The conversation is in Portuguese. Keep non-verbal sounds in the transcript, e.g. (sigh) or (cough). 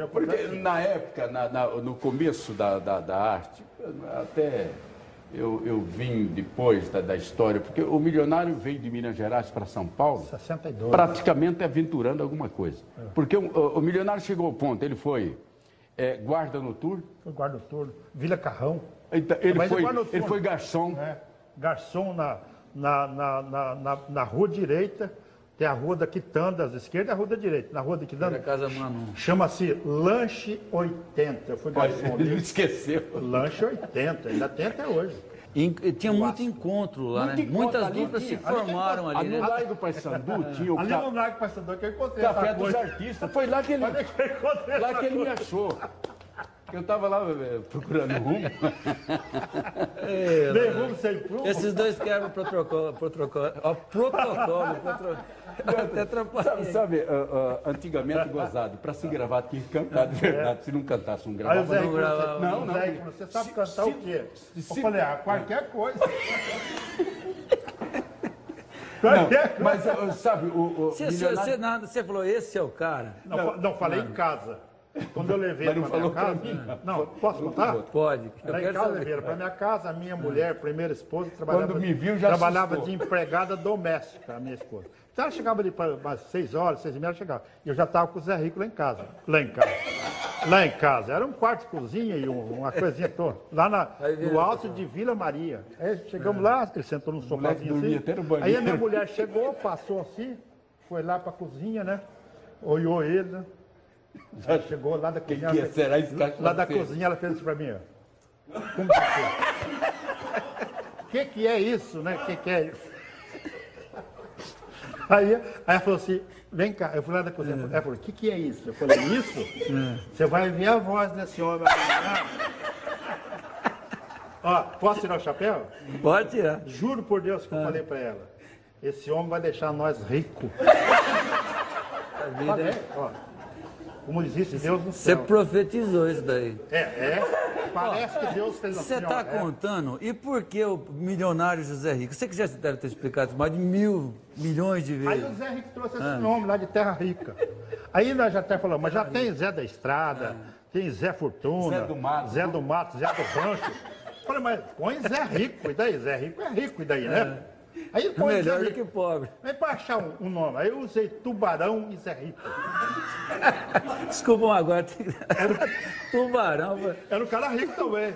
já Porque na época, na- na- no começo da, da, da arte, até eu, eu vim depois da, da história, porque o milionário veio de Minas Gerais para São Paulo 62. praticamente aventurando alguma coisa. Porque o, o- o milionário chegou ao ponto, ele foi é, guarda noturno, Foi guarda turno. Vila Carrão. então, ele, é foi, noturno. ele foi garçom. né? Garçom na, na, na, na, na rua direita. Tem a rua da Quitandas, esquerda e a rua da direita. Na rua da Era Quitandas. Casa Manu. Chama-se Lanche 80. Eu fui garçom ele esqueceu. Lanche 80. Ainda tem até hoje. In- Tinha muito encontro lá, Muito né? encontro Muitas ali duplas se tinha. Ali formaram ali, no né? Largo do Paysandu (laughs) tinha o Ali ca- no Largo Passador que eu encontrei Café dos. Artistas. Foi lá que ele, lá que ele me achou. Eu estava lá eh, procurando rumo. (laughs) Nem rumo sem prumo. Esses dois quebram o protocolo. protocolo ó, protocolo. até atrapalhei. sabe, ah, ah, antigamente gozado, para se gravar tinha que cantar de verdade. Se não cantasse, não gravava. Zé não. gravava. Não, não. Zé você sabe Se- cantar se- o quê? se- eu falei, ah, qualquer (laughs) coisa. Não, qualquer coisa. mas sabe, o, o Você, milionário- você, nada, você falou, esse é o cara? Não, fa- não, falei em casa. Quando eu levei para minha casa. mim, Não, posso contar? Pode. Eu Lá em quero casa, para minha casa, a minha mulher, primeira esposa, trabalhava, Quando me viu, já trabalhava assustou. de empregada doméstica, a minha esposa. Então ela chegava ali para umas seis horas, seis e meia, ela chegava. E eu já estava com o Zé Rico lá em casa. Lá em casa. Lá em casa. Era um quarto de cozinha e um- uma coisinha toda. Lá na- no alto de Vila Maria. Aí chegamos lá, ele sentou num sofazinho assim. até no banheiro. Aí a minha mulher chegou, passou assim, foi lá para a cozinha, né? Olhou ele, né? Já chegou lá da cozinha. que é? ela- Será esse Lá da cozinha ela fez isso pra mim, ó. Como que é? O que, que é isso, né? O que, que é isso? Aí, aí ela falou assim, vem cá, eu fui lá da cozinha, ela falou, o que, que é isso? Eu falei, isso? Você vai ver a voz desse homem. Ó, posso tirar o chapéu? Pode tirar. Juro por Deus que eu falei pra ela. Esse homem vai deixar nós ricos. A vida Falei, é- ó. Como existe Deus no Você céu. profetizou isso daí. É, é. Parece que Deus fez assim. Você está é. contando, e por que o milionário José Rico? Você que já deve ter explicado isso mais de mil milhões de Aí vezes. o Zé Rico trouxe esse nome lá de Terra Rica. Aí nós já até falamos, mas já tem Zé da Estrada, tem Zé Fortuna, Zé do Mato. Zé do Mato, Zé do Rancho. Falei, mas põe Zé Rico, e daí? Zé Rico é rico, e daí, né? Aí põe Melhor do que Rico. pobre. Aí para achar um, um nome, aí eu usei Tubarão e Zé Rico. (laughs) Desculpa, agora tem... (laughs) Tubarão. Era um cara rico também.